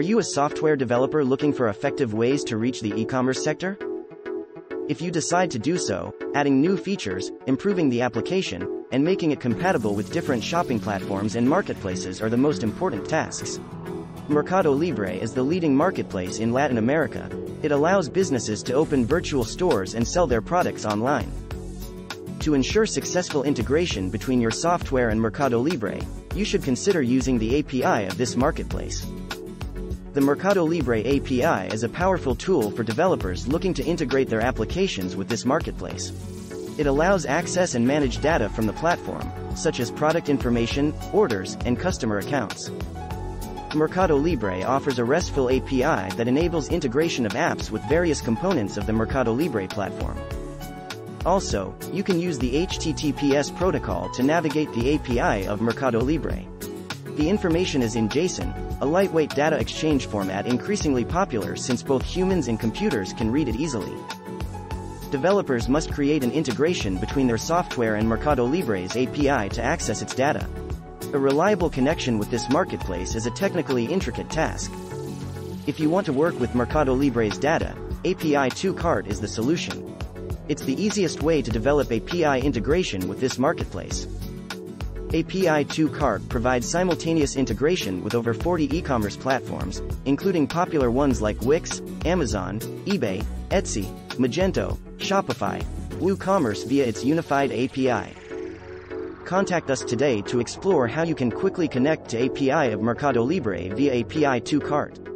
Are you a software developer looking for effective ways to reach the e-commerce sector? If you decide to do so, adding new features, improving the application, and making it compatible with different shopping platforms and marketplaces are the most important tasks. Mercado Libre is the leading marketplace in Latin America. It allows businesses to open virtual stores and sell their products online. To ensure successful integration between your software and Mercado Libre, you should consider using the API of this marketplace. The Mercado Libre API is a powerful tool for developers looking to integrate their applications with this marketplace. It allows access and manage data from the platform, such as product information, orders, and customer accounts. Mercado Libre offers a RESTful API that enables integration of apps with various components of the Mercado Libre platform. Also, you can use the HTTPS protocol to navigate the API of Mercado Libre. The information is in JSON, a lightweight data exchange format increasingly popular since both humans and computers can read it easily. Developers must create an integration between their software and Mercado Libre's API to access its data. A reliable connection with this marketplace is a technically intricate task. If you want to work with Mercado Libre's data, API 2 Cart is the solution. It's the easiest way to develop API integration with this marketplace. API 2 Cart provides simultaneous integration with over 40 e-commerce platforms, including popular ones like Wix, Amazon, eBay, Etsy, Magento, Shopify, WooCommerce via its unified API. Contact us today to explore how you can quickly connect to API of Mercado Libre via API 2 Cart.